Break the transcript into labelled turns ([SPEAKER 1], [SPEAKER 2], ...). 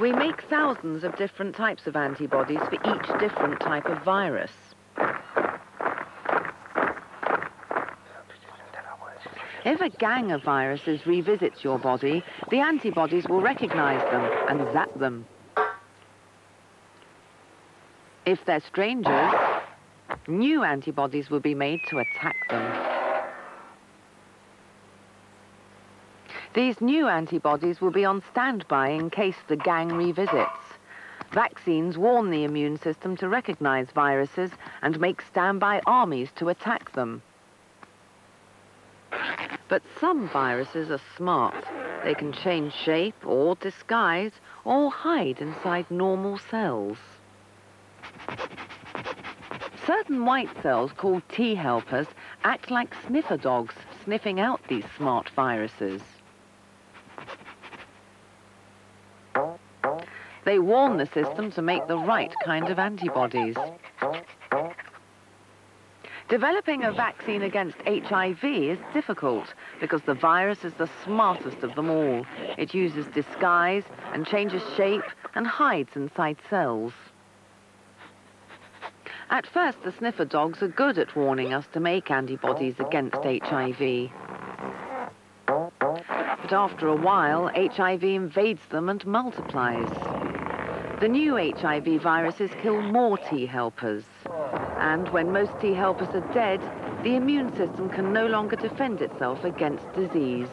[SPEAKER 1] We make thousands of different types of antibodies for each different type of virus. If a gang of viruses revisits your body, the antibodies will recognize them and zap them. If they're strangers, new antibodies will be made to attack them. These new antibodies will be on standby in case the gang revisits. Vaccines warn the immune system to recognize viruses and make standby armies to attack them. But some viruses are smart. They can change shape or disguise or hide inside normal cells. Certain white cells called T helpers act like sniffer dogs, sniffing out these smart viruses. They warn the system to make the right kind of antibodies. Developing a vaccine against HIV is difficult because the virus is the smartest of them all. It uses disguise and changes shape and hides inside cells. At first, the sniffer dogs are good at warning us to make antibodies against HIV. But after a while, HIV invades them and multiplies. The new HIV viruses kill more T helpers. And when most T helpers are dead, the immune system can no longer defend itself against disease.